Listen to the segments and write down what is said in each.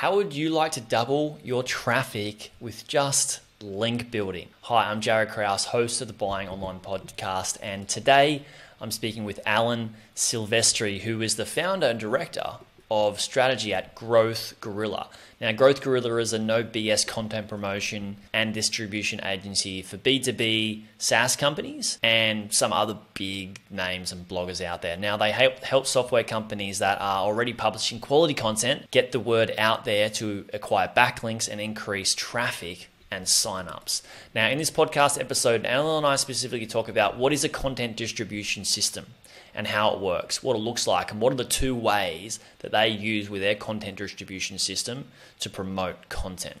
How would you like to double your traffic with just link building? Hi, I'm Jaryd Krause, host of the Buying Online podcast, and today I'm speaking with Alan Silvestri, who is the founder and director of strategy at Growth Gorilla. Now, Growth Gorilla is a no BS content promotion and distribution agency for B2B SaaS companies and some other big names and bloggers out there. Now, they help, help software companies that are already publishing quality content get the word out there to acquire backlinks and increase traffic and signups. Now, in this podcast episode, Alan and I specifically talk about what is a content distribution system and how it works, what it looks like, and what are the two ways that they use with their content distribution system to promote content.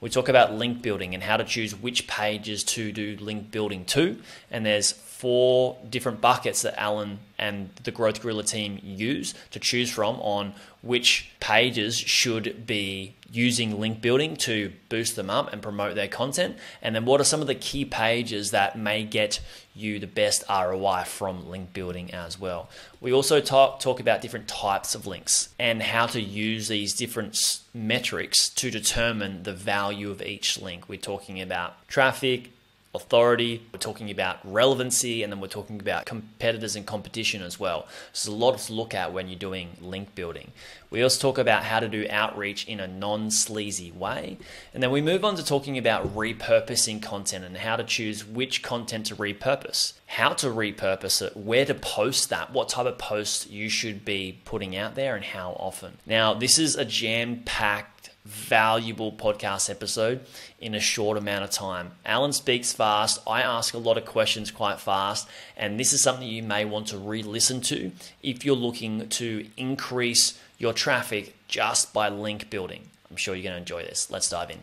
We talk about link building and how to choose which pages to do link building to, and there's four different buckets that Alan and the Growth Gorilla team use to choose from on which pages should be using link building to boost them up and promote their content. And then what are some of the key pages that may get you the best ROI from link building as well. We also talk, talk about different types of links and how to use these different metrics to determine the value of each link. We're talking about traffic, authority, we're talking about relevancy, and then we're talking about competitors and competition as well. So there's a lot to look at when you're doing link building. We also talk about how to do outreach in a non sleazy way. And then we move on to talking about repurposing content and how to choose which content to repurpose, how to repurpose it, where to post that, what type of posts you should be putting out there, and how often. Now, this is a jam packed valuable podcast episode in a short amount of time. Alan speaks fast. I ask a lot of questions quite fast. And this is something you may want to re listen to if you're looking to increase your traffic just by link building. I'm sure you're going to enjoy this. Let's dive in.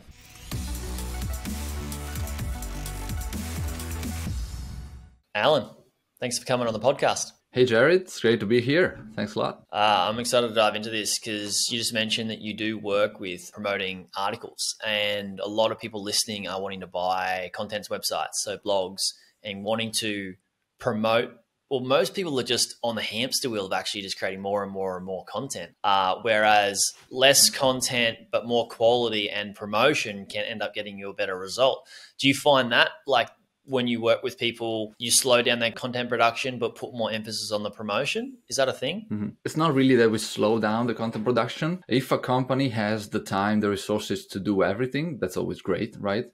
Alan, thanks for coming on the podcast. Hey, Jaryd, it's great to be here. Thanks a lot. Uh, I'm excited to dive into this because you just mentioned that you do work with promoting articles, and a lot of people listening are wanting to buy contents websites, so blogs, and wanting to promote. Well, most people are just on the hamster wheel of actually just creating more and more and more content. Uh, whereas less content but more quality and promotion can end up getting you a better result. Do you find that like when you work with people, you slow down their content production but put more emphasis on the promotion? Is that a thing? Mm-hmm. It's not really that we slow down the content production. If a company has the time, the resources to do everything, that's always great, right?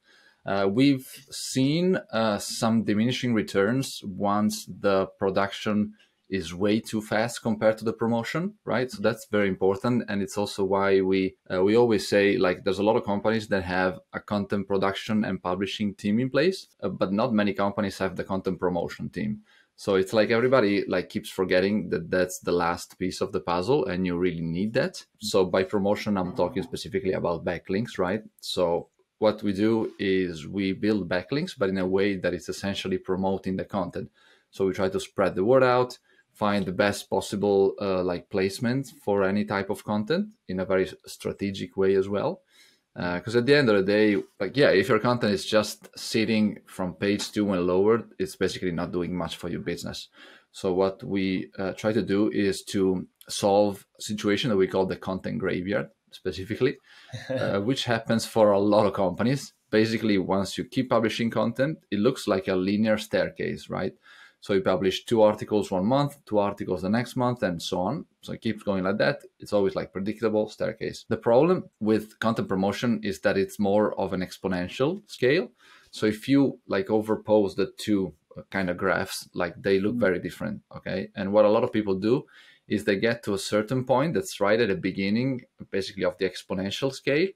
Uh, we've seen uh, some diminishing returns once the production is way too fast compared to the promotion, right? So that's very important, and it's also why we uh, we always say like there's a lot of companies that have a content production and publishing team in place, uh, but not many companies have the content promotion team. So it's like everybody like keeps forgetting that that's the last piece of the puzzle, and you really need that. So by promotion, I'm talking specifically about backlinks, right? So what we do is we build backlinks, but in a way that is essentially promoting the content. So we try to spread the word out find the best possible uh, like placement for any type of content in a very strategic way as well. Because uh, at the end of the day like yeah if your content is just sitting from page two and lower it's basically not doing much for your business. So what we uh, try to do is to solve a situation that we call the content graveyard specifically uh, which happens for a lot of companies. Basically once you keep publishing content it looks like a linear staircase right so you publish two articles one month, two articles the next month, and so on. So it keeps going like that. It's always like predictable staircase. The problem with content promotion is that it's more of an exponential scale. So if you like overpose the two uh, kind of graphs, like they look mm. very different. Okay. And what a lot of people do is they get to a certain point that's right at the beginning, basically of the exponential scale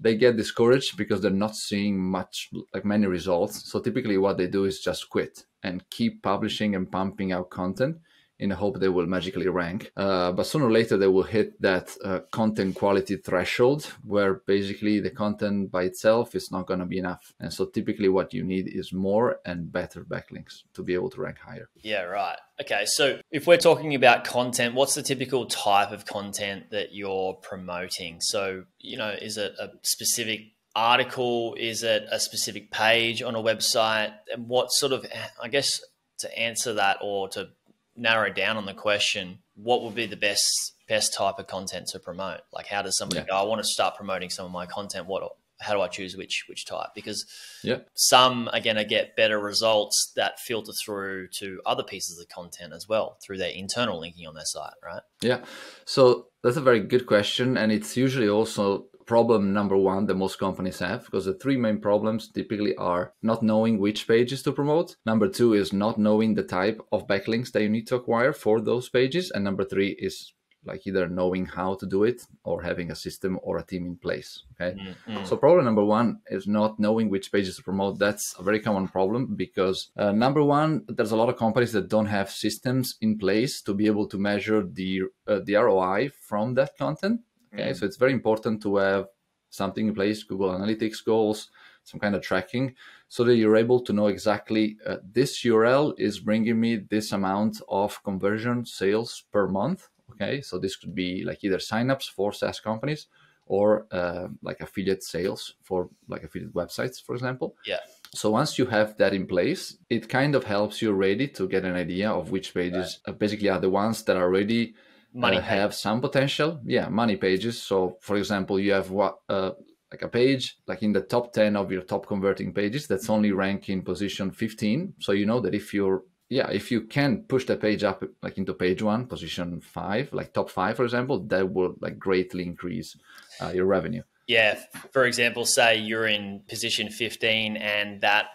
they get discouraged because they're not seeing much like many results so typically what they do is just quit and keep publishing and pumping out content in the hope they will magically rank. Uh, but sooner or later, they will hit that uh, content quality threshold where basically the content by itself is not going to be enough. And so typically, what you need is more and better backlinks to be able to rank higher. Yeah, right. Okay. So if we're talking about content, what's the typical type of content that you're promoting? So, you know, is it a specific article? Is it a specific page on a website? And what sort of, I guess, to answer that or to narrow down on the question, what would be the best best type of content to promote? Like, how does somebody Yeah. go? I want to start promoting some of my content. What? How do I choose which which type? Because Yeah. some are going to get better results that filter through to other pieces of content as well through their internal linking on their site, right? Yeah. So that's a very good question. And it's usually also problem number one that most companies have because the three main problems typically are not knowing which pages to promote. Number two is not knowing the type of backlinks that you need to acquire for those pages. And number three is like either knowing how to do it or having a system or a team in place. Okay. Mm, So problem number one is not knowing which pages to promote. That's a very common problem because uh, number one, there's a lot of companies that don't have systems in place to be able to measure the uh, the ROI from that content. Okay, Mm. so it's very important to have something in place, Google Analytics goals, some kind of tracking, so that you're able to know exactly uh, this URL is bringing me this amount of conversion sales per month. Okay, so this could be like either signups for SaaS companies or uh, like affiliate sales for like affiliate websites, for example. Yeah. So once you have that in place, it kind of helps you ready to get an idea of which pages uh, basically are the ones that are already Money have some potential. Yeah, money pages. So for example, you have what uh, like a page like in the top 10 of your top converting pages that's only ranking position 15. So you know that if you're yeah, if you can push the page up like into page one, position five, like top five, for example, that will like greatly increase uh, your revenue. Yeah. For example, say you're in position 15 and that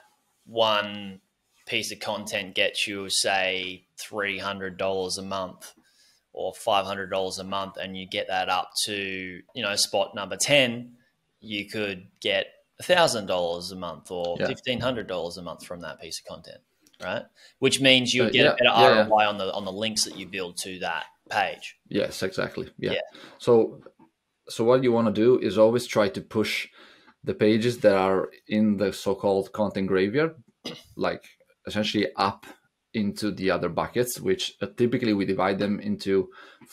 one piece of content gets you, say, $300 a month or $500 a month, and you get that up to, you know, spot number 10, you could get $1,000 a month or Yeah. $1,500 a month from that piece of content, right? Which means you Uh, get yeah, a better yeah. ROI on the on the links that you build to that page. Yes, exactly. Yeah. Yeah. So, so what you want to do is always try to push the pages that are in the so-called content graveyard, like essentially up into the other buckets, which uh, typically we divide them into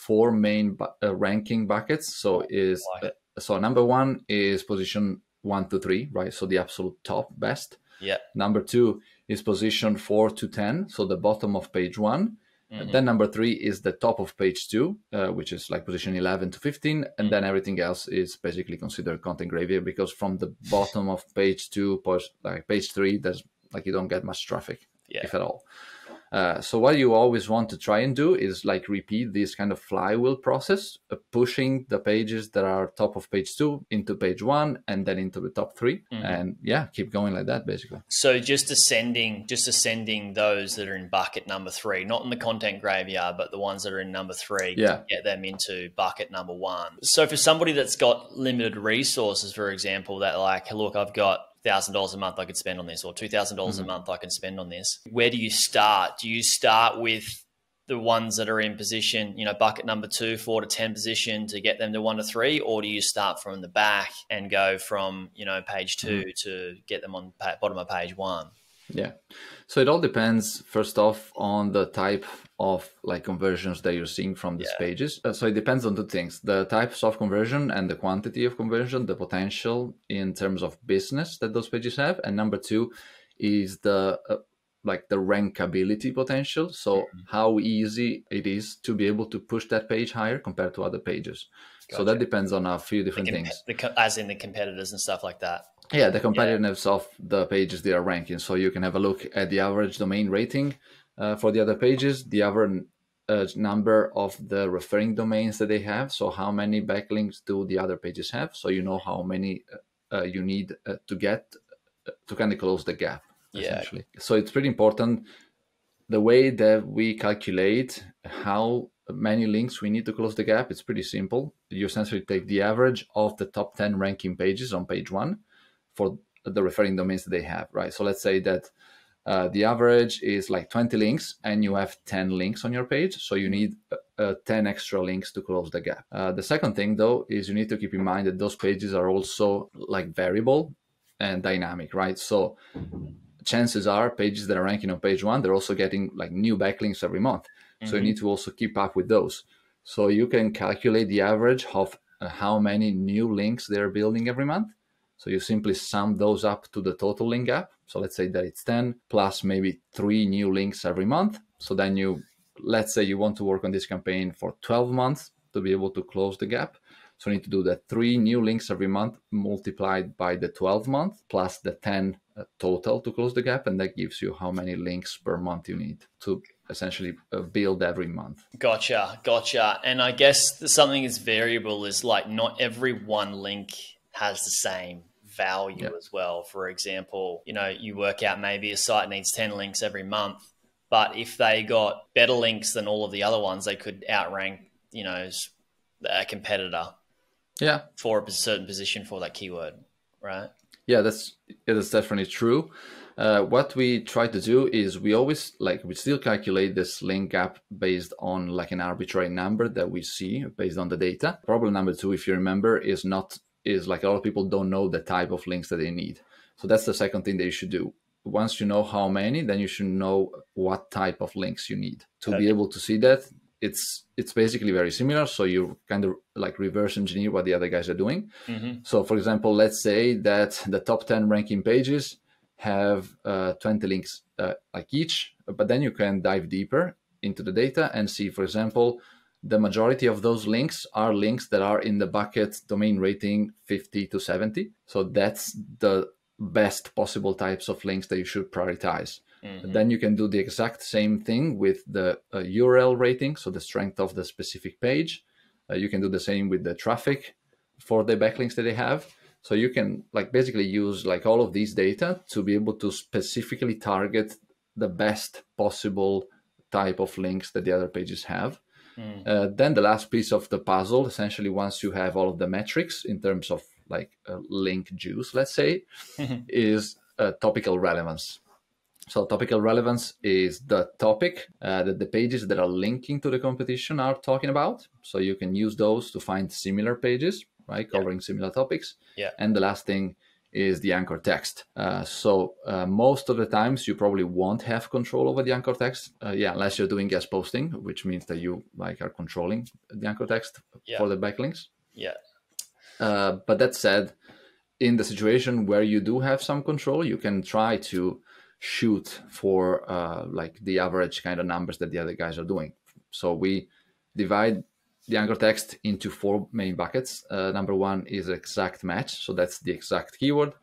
four main bu- uh, ranking buckets. So is uh, so number one is position one to three, right? So the absolute top best. Yeah. Number two is position four to ten, so the bottom of page one. Mhm. Then number three is the top of page two, uh, which is like position 11 to 15. And then everything else is basically considered content graveyard because from the bottom of page two, pos- like page three, there's like you don't get much traffic, Yeah. if at all. Uh, so what you always want to try and do is like repeat this kind of flywheel process, uh, pushing the pages that are top of page two into page one and then into the top 3 Mhm. and yeah, keep going like that basically. So just ascending, just ascending those that are in bucket number three, not in the content graveyard, but the ones that are in number three, Yeah. get them into bucket number one. So for somebody that's got limited resources, for example, that like, look, I've got thousand dollars a month I could spend on this, or two thousand dollars a mm-hmm. month I can spend on this. Where do you start? Do you start with the ones that are in position, you know, bucket number two, four to ten position to get them to one to three, or do you start from the back and go from you know page 2 mm-hmm. to get them on bottom of page one? Yeah. So it all depends, first off, on the type of like conversions that you're seeing from these Yeah. pages. Uh, so it depends on two things the types of conversion and the quantity of conversion, the potential in terms of business that those pages have. And number two is the uh, like the rankability potential. So how easy it is to be able to push that page higher compared to other pages. So that depends on a few different things. the as in the competitors and stuff like that. Yeah, the competitiveness of the pages they are ranking. So you can have a look at the average domain rating uh, for the other pages, the average uh, number of the referring domains that they have. So how many backlinks do the other pages have? So you know how many uh, you need uh, to get uh, to kind of close the gap. Yeah. Essentially. So it's pretty important. The way that we calculate how many links we need to close the gap, it's pretty simple. You essentially take the average of the top 10 ranking pages on page one for the referring domains that they have, right? So let's say that uh, the average is like 20 links and you have 10 links on your page. So you need uh, 10 extra links to close the gap. Uh, the second thing, though, is you need to keep in mind that those pages are also like variable and dynamic, right? So chances are pages that are ranking on page one, they're also getting like new backlinks every month. So you Mhm. need to also keep up with those. So you can calculate the average of uh, how many new links they're building every month. So you simply sum those up to the total link gap. So let's say that it's 10 plus maybe three new links every month. So then you, let's say you want to work on this campaign for 12 months. to be able to close the gap. So we need to do the three new links every month multiplied by the 12 month plus the 10 uh, total to close the gap. And that gives you how many links per month you need to essentially uh, build every month. Gotcha, gotcha. And I guess something is variable is like not every one link has the same value yep. as well. For example, you know, you work out maybe a site needs 10 links every month, but if they got better links than all of the other ones, they could outrank, you know, a competitor. Yeah. For a certain position for that keyword, right? Yeah, that's yeah, that's definitely true. Uh, what we try to do is we always like we still calculate this link gap based on like an arbitrary number that we see based on the data. Problem number two, if you remember, is not is like a lot of people don't know the type of links that they need. So that's the second thing that you should do. Once you know how many, then you should know what type of links you need. To okay. be able to see that, it's it's basically very similar. So you kind of like reverse engineer what the other guys are doing. Mm-hmm. So for example, let's say that the top 10 ranking pages have uh, 20 links uh, like each, but then you can dive deeper into the data and see, for example, the majority of those links are links that are in the bucket domain rating 50 to 70. So that's the best possible types of links that you should prioritize. Mm-hmm. Then you can do the exact same thing with the uh, URL rating, so the strength of the specific page. Uh, you can do the same with the traffic for the backlinks that they have. So you can like basically use like all of these data to be able to specifically target the best possible type of links that the other pages have. Mm. Uh, then the last piece of the puzzle, essentially, once you have all of the metrics in terms of like uh, link juice, let's say, is uh, topical relevance. So topical relevance is the topic uh, that the pages that are linking to the competition are talking about. So you can use those to find similar pages, right, covering yeah. similar topics. Yeah. And the last thing is the anchor text. Uh, so uh, most of the times you probably won't have control over the anchor text, uh, yeah, unless you're doing guest posting, which means that you like are controlling the anchor text yeah. for the backlinks. Yeah. Uh, but that said, in the situation where you do have some control, you can try to shoot for uh, like the average kind of numbers that the other guys are doing. So we divide the anchor text into four main buckets. Uh, number one is exact match, so that's the exact keyword.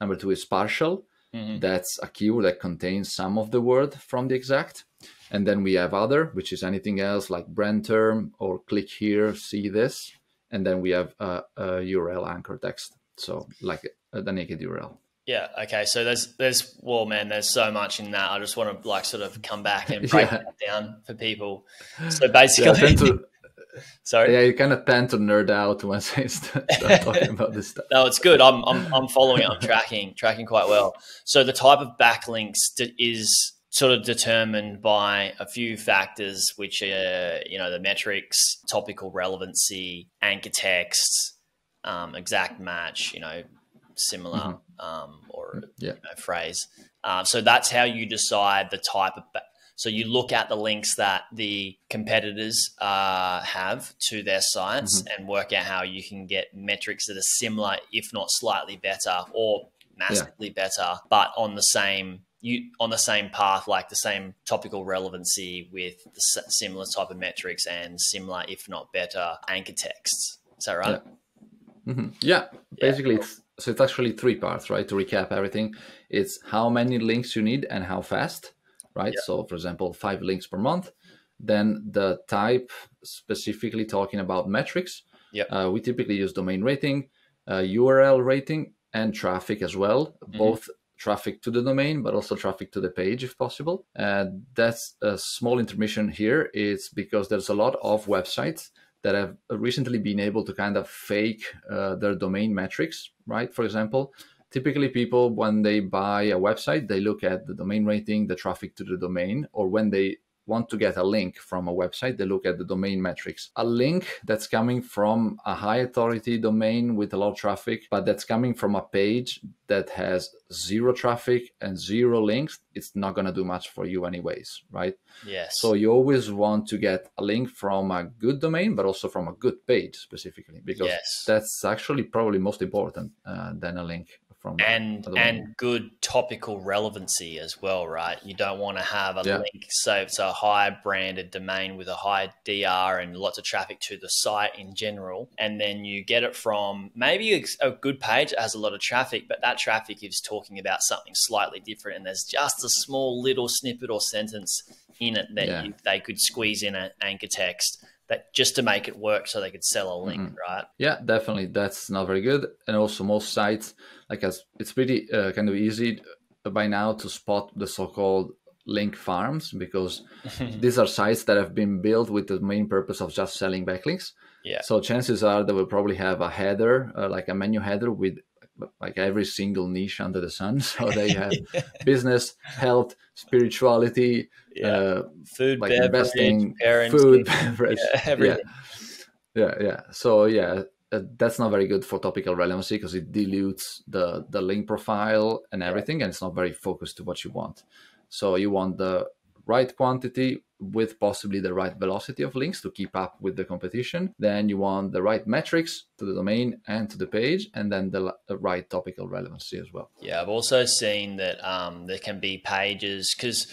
Number two is partial, mm-hmm. that's a keyword that contains some of the word from the exact. And then we have other, which is anything else like brand term or click here, see this. And then we have a, a URL anchor text, so like the naked URL. Yeah. Okay. So there's there's well, man. There's so much in that. I just want to like sort of come back and break yeah. that down for people. So basically, yeah, Sorry. Yeah, you kind of tend to nerd out once I start talking about this stuff. No, it's good. I'm I'm, I'm following. I'm tracking tracking quite well. So the type of backlinks is sort of determined by a few factors, which are you know the metrics, topical relevancy, anchor text, um, exact match. You know, similar mm-hmm. um, or yeah. you know, phrase. Uh, so that's how you decide the type of so you look at the links that the competitors uh, have to their sites mm-hmm. and work out how you can get metrics that are similar, if not slightly better or massively yeah. better, but on the same you on the same path, like the same topical relevancy with the similar type of metrics and similar, if not better, anchor texts. Is that right? Yeah. Mm-hmm. yeah. Basically, yeah. It's, so it's actually three parts, right? To recap everything, it's how many links you need and how fast right? Yeah. So, for example, five links per month. Then the type specifically talking about metrics. Yeah. Uh, we typically use domain rating, uh, URL rating, and traffic as well. Mm-hmm. Both traffic to the domain, but also traffic to the page if possible. And that's a small intermission here. It's because there's a lot of websites that have recently been able to kind of fake uh, their domain metrics, right? For example, typically people when they buy a website they look at the domain rating the traffic to the domain or when they want to get a link from a website, they look at the domain metrics. A link that's coming from a high authority domain with a lot of traffic, but that's coming from a page that has zero traffic and zero links, it's not going to do much for you, anyways, right? Yes. So you always want to get a link from a good domain, but also from a good page specifically, because yes. that's actually probably most important uh, than a link from and and good topical relevancy as well, right? You don't want to have a Yeah. link so it's a high branded domain with a high DR and lots of traffic to the site in general, and then you get it from maybe a, good page that has a lot of traffic, but that traffic is talking about something slightly different, and there's just a small little snippet or sentence in it that Yeah. you, they could squeeze in an anchor text that just to make it work so they could sell a link, Mhm. right? Yeah, definitely. That's not very good. And also, most sites, like as it's pretty uh, kind of easy by now to spot the so-called link farms because these are sites that have been built with the main purpose of just selling backlinks. Yeah. So chances are they will probably have a header, uh, like a menu header with like every single niche under the sun. So they have business, health, spirituality, yeah. uh, Food, like beverage, investing, food, beverage, yeah, everything. yeah yeah so yeah uh, that's not very good for topical relevancy because it dilutes the the link profile and everything and it's not very focused to what you want. So you want the right quantity with possibly the right velocity of links to keep up with the competition. Then you want the right metrics to the domain and to the page and then the, the right topical relevancy as well. Yeah, I've also seen that um, there can be pages because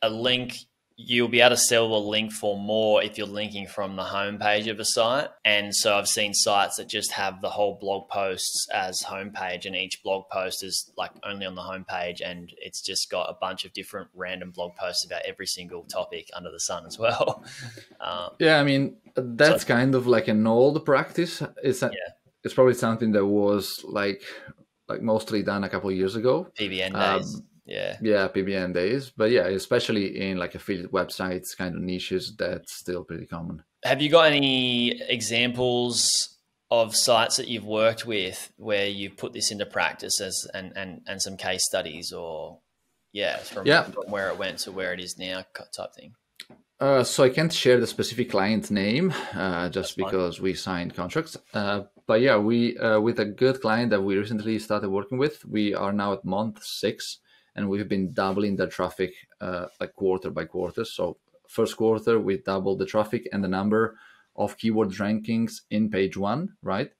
a link you'll be able to sell a link for more if you're linking from the homepage of a site. And so I've seen sites that just have the whole blog posts as homepage, and each blog post is like only on the homepage, and it's just got a bunch of different random blog posts about every single topic under the sun as well. Um, Yeah, I mean that's kind of like an old practice. It's a, Yeah. it's probably something that was like like mostly done a couple of years ago. PBN Um, days. Yeah. Yeah, PBN days, but yeah, especially in like affiliate websites, kind of niches, that's still pretty common. Have you got any examples of sites that you've worked with where you've put this into practice as and and, and some case studies or yeah from, Yeah. from where it went to where it is now type thing? Uh, so I can't share the specific client name uh, just fine. because we signed contracts. Uh, but yeah, we uh, with a good client that we recently started working with, we are now at month six, and we've been doubling the traffic uh, like quarter by quarter. So first quarter we doubled the traffic and the number of keyword rankings in page one, right?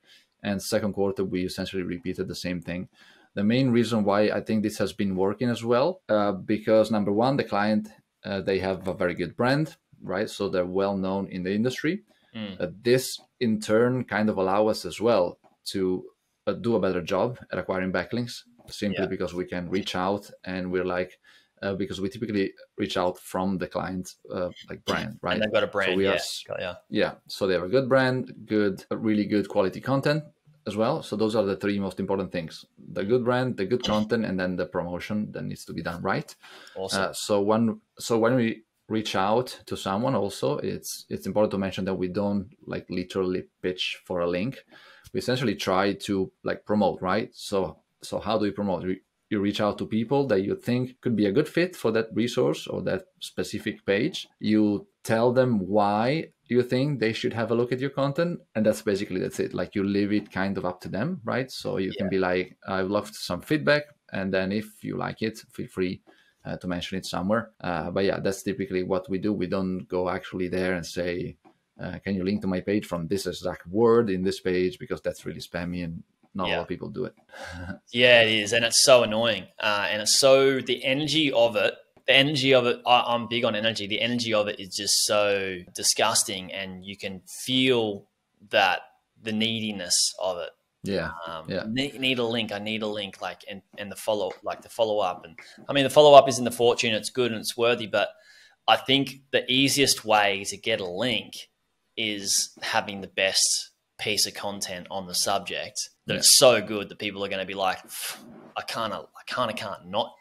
And second quarter we essentially repeated the same thing. The main reason why I think this has been working as well, uh, because number one, the client uh, they have a very good brand, right? So they're well known in the industry. Mm. Uh, this in turn kind of allow us as well to uh, do a better job at acquiring backlinks, simply Yeah. because we can reach out and we're like, uh, because we typically reach out from the client uh, like brand, right? And they've got a brand. we are yeah, got ya. yeah so they have a good brand good really good quality content as well so those are the three most important things the good brand the good content and then the promotion that needs to be done right Awesome. uh, so when so when we reach out to someone also it's it's important to mention that we don't like literally pitch for a link we essentially try to like promote right so so how do you promote? You, reach out to people that you think could be a good fit for that resource or that specific page. You tell them why you think they should have a look at your content and that's basically that's it. Like you leave it kind of up to them right? So you can be like i've loved some feedback and then if you like it feel free uh, to mention it somewhere. Uh, but yeah that's typically what we do. We don't go actually there and say uh, can you link to my page from this exact word in this page? because that's really spammy and not a lot of people do it Yeah, it is, and it's so annoying. Uh, and it's so the energy of it, the energy of it. I, I'm big on energy. The energy of it is just so disgusting, and you can feel that the neediness of it. yeah Um, Yeah. need, need a link. I need a link. Like and and the follow like the follow up. And I mean the follow up is in the fortune. It's good and it's worthy. But I think the easiest way to get a link is having the best piece of content on the subject that Yeah. it's so good that people are going to be like, I can't, I can't, I can't not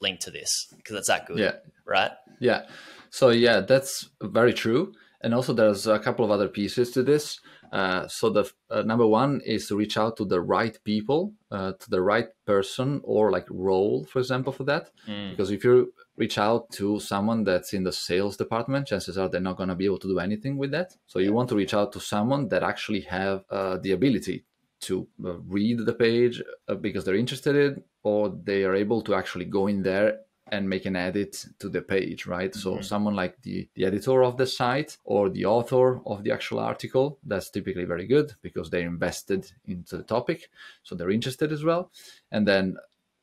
link to this because it's that good, yeah right? Yeah. So yeah, that's very true. And also, there's a couple of other pieces to this. Uh, so the uh, number one is to reach out to the right people, uh, to the right person or like role, for example, for that. Mm, Because if you reach out to someone that's in the sales department, chances are they're not going to be able to do anything with that. So you want to reach out to someone that actually have uh, the ability to uh, read the page uh, because they're interested in, or they are able to actually go in there and make an edit to the page, right? Mm-hmm. So someone like the, the editor of the site or the author of the actual article, that's typically very good because they're invested into the topic. So they're interested as well. And then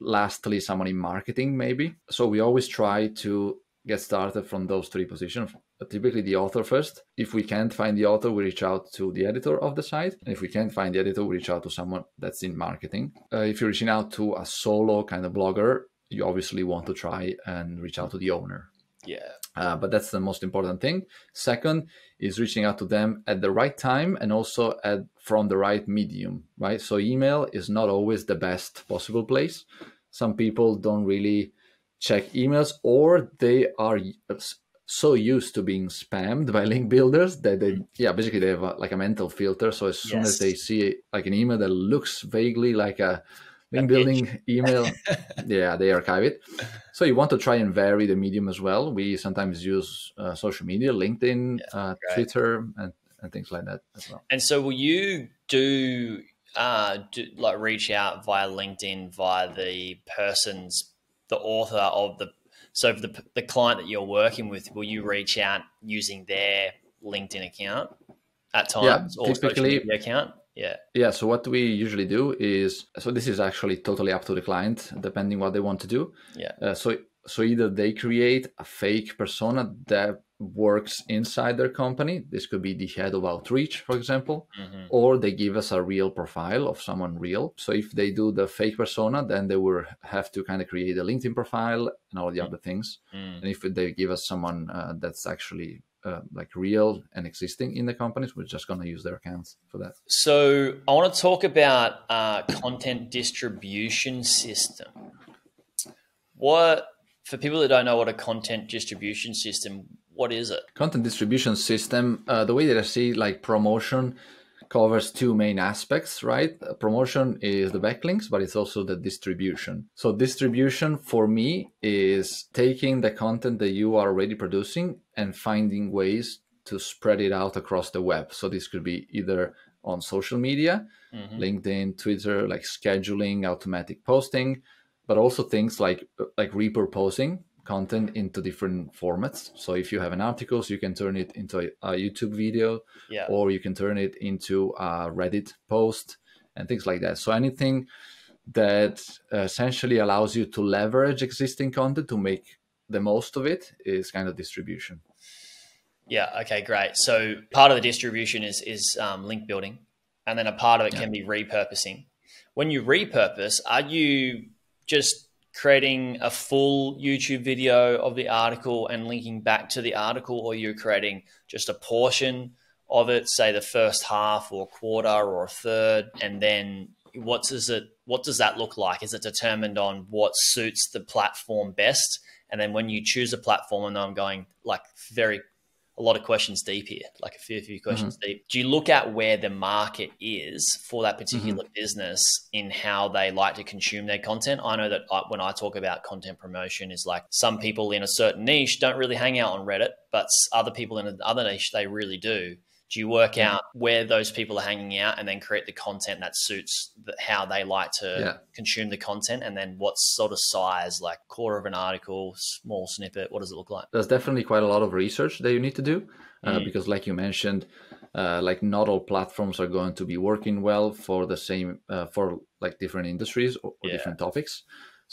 lastly, someone in marketing, maybe. So we always try to get started from those three positions. Typically, the author first. If we can't find the author, we reach out to the editor of the site. And if we can't find the editor, we reach out to someone that's in marketing. Uh, if you're reaching out to a solo kind of blogger, you obviously want to try and reach out to the owner. Yeah. Uh, but that's the most important thing. Second is reaching out to them at the right time and also at from the right medium, right? So email is not always the best possible place. Some people don't really check emails or they are so used to being spammed by link builders that they yeah basically they have a, like a mental filter so as soon yes. as they see like an email that looks vaguely like a link building email. Yeah they archive it. So you want to try and vary the medium as well. We sometimes use uh, social media linkedin yeah, uh, twitter and, and things like that as well. And so will you do uh do, like reach out via linkedin via the person's the author of the so the the client that you're working with will you reach out using their linkedin account at times yeah, or typically, social account yeah. Yeah. So what we usually do is so this is actually totally up to the client, depending what they want to do. Yeah. Uh, so so either they create a fake persona that works inside their company. This could be the head of outreach, for example, mm-hmm. or they give us a real profile of someone real. So if they do the fake persona, then they will have to kind of create a LinkedIn profile and all the mm-hmm. other things. Mm-hmm. And if they give us someone uh, that's actually uh, like real and existing in the companies. We're just going to use their accounts for that. So I want to talk about uh, content distribution system. What for people that don't know what a content distribution system, what is it? Content distribution system. Uh, the way that I see like promotion covers two main aspects, right? Promotion is the backlinks, but it's also the distribution. So distribution for me is taking the content that you are already producing and finding ways to spread it out across the web. So this could be either on social media, mm-hmm. LinkedIn, Twitter, like scheduling, automatic posting, but also things like like repurposing content into different formats. So if you have an article, so you can turn it into a, a YouTube video, yeah. or you can turn it into a Reddit post and things like that. So anything that essentially allows you to leverage existing content to make the most of it is kind of distribution. Yeah. Okay. Great. So part of the distribution is is um, link building, and then a part of it yeah. can be repurposing. When you repurpose, are you just creating a full YouTube video of the article and linking back to the article, or you're creating just a portion of it, say the first half or quarter or a third, and then what does it what does that look like? Is it determined on what suits the platform best? And then when you choose a platform, and I'm going like very a lot of questions deep here, like a few, few questions mm-hmm. deep. Do you look at where the market is for that particular mm-hmm. business in how they like to consume their content? I know that I, when I talk about content promotion, is like some people in a certain niche don't really hang out on Reddit, but other people in another niche they really do. Do you work out where those people are hanging out and then create the content that suits the, how they like to yeah. consume the content? And then what sort of size, like quarter of an article, small snippet, what does it look like? There's definitely quite a lot of research that you need to do uh, mm. because, like you mentioned, uh, like not all platforms are going to be working well for the same uh, for like different industries or, or yeah. different topics.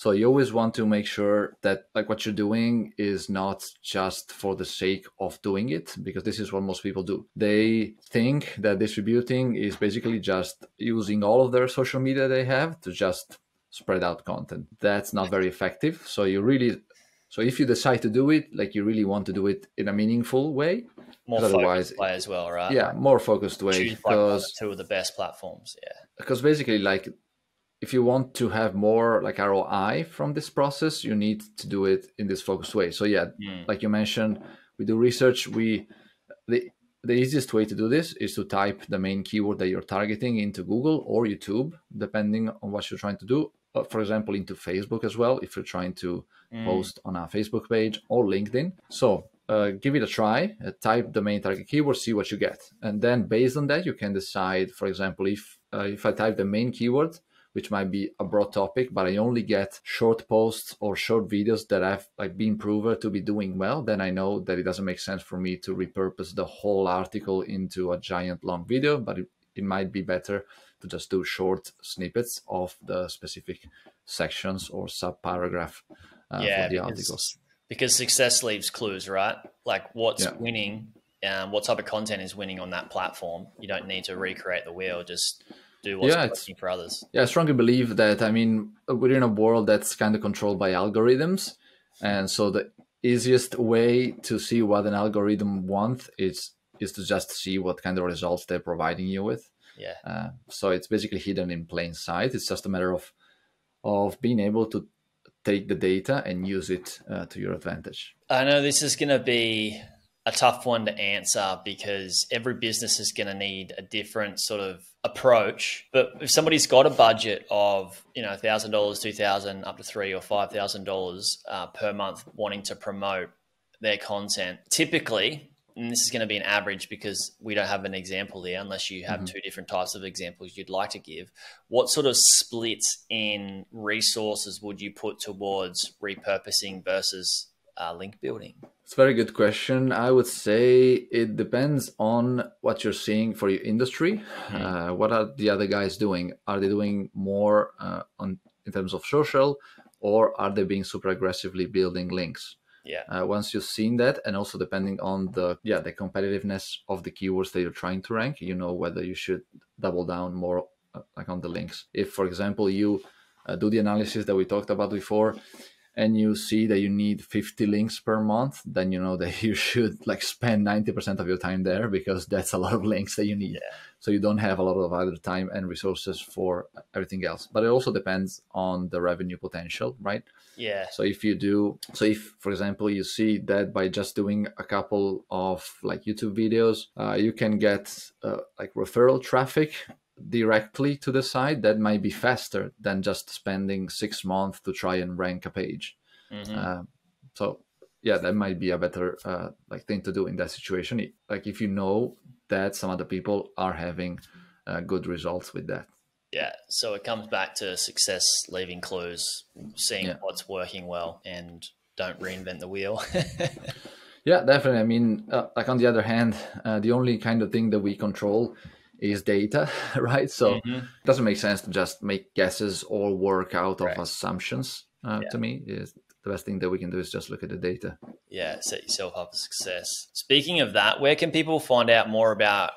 So you always want to make sure that like what you're doing is not just for the sake of doing it, because this is what most people do. They think that distributing is basically just using all of their social media they have to just spread out content. That's not very effective. So you really so if you decide to do it, like you really want to do it in a meaningful way. More otherwise, way as well, right? Yeah, more focused way. because two of the best platforms. Yeah. Because basically, like if you want to have more like ROI from this process, you need to do it in this focused way. So yeah, mm. like you mentioned, we do research. We the the easiest way to do this is to type the main keyword that you're targeting into Google or YouTube, depending on what you're trying to do. Uh, for example, into Facebook as well, if you're trying to mm. post on a Facebook page or LinkedIn. So uh, give it a try, uh, type the main target keyword, see what you get. And then based on that, you can decide, for example, if uh, if I type the main keyword, which might be a broad topic, but I only get short posts or short videos that have like been proven to be doing well, then I know that it doesn't make sense for me to repurpose the whole article into a giant long video, but it, it might be better to just do short snippets of the specific sections or sub paragraph uh, yeah, for the because, articles. Because success leaves clues, right? Like what's yeah. winning, um, what type of content is winning on that platform. You don't need to recreate the wheel. Just do what's yeah, working for others. Yeah, I strongly believe that. I mean, we're in a world that's kind of controlled by algorithms, and so the easiest way to see what an algorithm wants is is to just see what kind of results they're providing you with. Yeah. Uh, so it's basically hidden in plain sight. It's just a matter of of being able to take the data and use it uh, to your advantage. I know this is going to be a tough one to answer because every business is going to need a different sort of approach. But if somebody's got a budget of you know thousand dollars, two thousand, up to three or five thousand uh, dollars per month, wanting to promote their content, typically. And this is going to be an average because we don't have an example there, unless you have mm-hmm. two different types of examples you'd like to give. What sort of splits in resources would you put towards repurposing versus uh, link building? It's a very good question. I would say it depends on what you're seeing for your industry. Mm-hmm. Uh, what are the other guys doing? Are they doing more uh, on in terms of social, or are they being super aggressively building links? Yeah. Uh, once you've seen that, and also depending on the yeah the competitiveness of the keywords that you're trying to rank, you know whether you should double down more uh, like on the links. If, for example, you uh, do the analysis that we talked about before and you see that you need 50 links per month then you know that you should like spend 90% of your time there because that's a lot of links that you need. Yeah. so you don't have a lot of other time and resources for everything else. But it also depends on the revenue potential right? Yeah. So if you do so if for example you see that by just doing a couple of like youtube videos uh, you can get uh, like referral traffic directly to the site, that might be faster than just spending six months to try and rank a page. Mm-hmm. Uh, so yeah, that might be a better uh, like thing to do in that situation. Like if you know that some other people are having uh, good results with that. Yeah, so it comes back to success leaving clues, seeing yeah. what's working well, and don't reinvent the wheel. yeah, definitely. I mean, uh, like on the other hand, uh, the only kind of thing that we control is data, right? So mm-hmm. it doesn't make sense to just make guesses or work out right. of assumptions. Uh, yeah. To me, is the best thing that we can do is just look at the data. Yeah, set yourself up for success. Speaking of that, where can people find out more about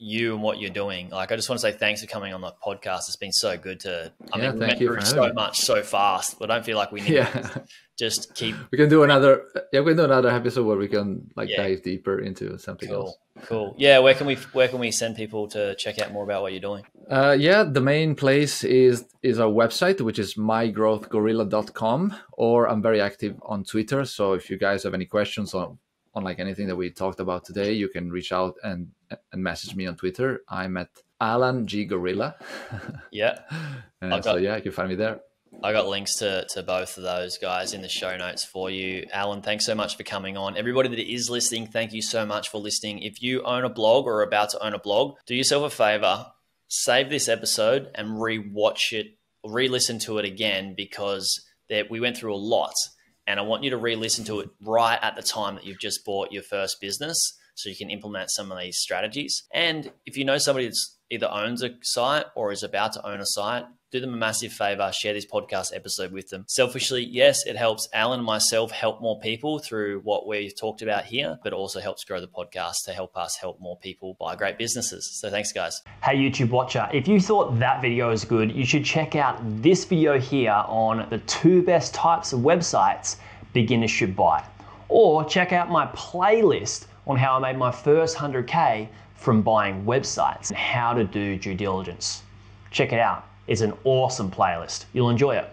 you and what you're doing. Like, I just want to say thanks for coming on the podcast. It's been so good to. I yeah, mean, we went through so much so fast, but I don't feel like we need yeah. to just keep. We can do another. Yeah, we can do another episode where we can like yeah. dive deeper into something cool. else. Cool. Yeah. Where can we Where can we send people to check out more about what you're doing? Uh, yeah, the main place is is our website, which is mygrowthgorilla.com, or I'm very active on Twitter. So if you guys have any questions on on like anything that we talked about today, you can reach out and and message me on Twitter. I'm at Alan G Gorilla. Yeah. Uh, got, so yeah, you can find me there. I got links to, to both of those guys in the show notes for you. Alan, thanks so much for coming on. Everybody that is listening, thank you so much for listening. If you own a blog or are about to own a blog, do yourself a favor, save this episode and re-watch it, re-listen to it again because we went through a lot and I want you to re-listen to it right at the time that you've just bought your first business so you can implement some of these strategies. And if you know somebody that's either owns a site or is about to own a site, do them a massive favor, share this podcast episode with them. Selfishly, yes, it helps Alan and myself help more people through what we've talked about here, but also helps grow the podcast to help us help more people buy great businesses. So thanks, guys. Hey, YouTube watcher, if you thought that video was good, you should check out this video here on the two best types of websites beginners should buy. Or check out my playlist on how I made my first 100K from buying websites and how to do due diligence. Check it out. It's an awesome playlist. You'll enjoy it.